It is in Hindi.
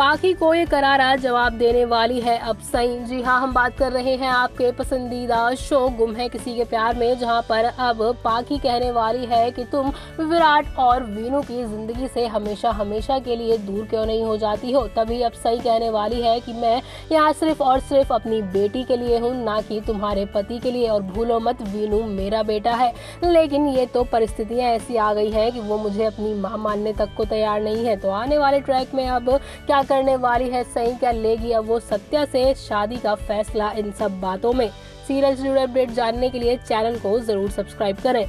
पाखी को ये करारा जवाब देने वाली है अब सही जी हाँ हम बात कर रहे हैं आपके पसंदीदा शो गुम है किसी के प्यार में, जहाँ पर अब पाखी कहने वाली है कि तुम विराट और वीनू की ज़िंदगी से हमेशा हमेशा के लिए दूर क्यों नहीं हो जाती हो? तभी अब सही कहने वाली है कि मैं यहाँ सिर्फ़ और सिर्फ़ अपनी बेटी के लिए हूँ, ना कि तुम्हारे पति के लिए, और भूलो मत, वीनू मेरा बेटा है। लेकिन ये तो परिस्थितियाँ ऐसी आ गई हैं कि वो मुझे अपनी माँ मानने तक को तैयार नहीं है। तो आने वाले ट्रैक में अब क्या करने वाली है सही क्या लेगी अब वो सत्या से? शादी का फैसला इन सब बातों में। सीरियल से जुड़े अपडेट जानने के लिए चैनल को ज़रूर सब्सक्राइब करें।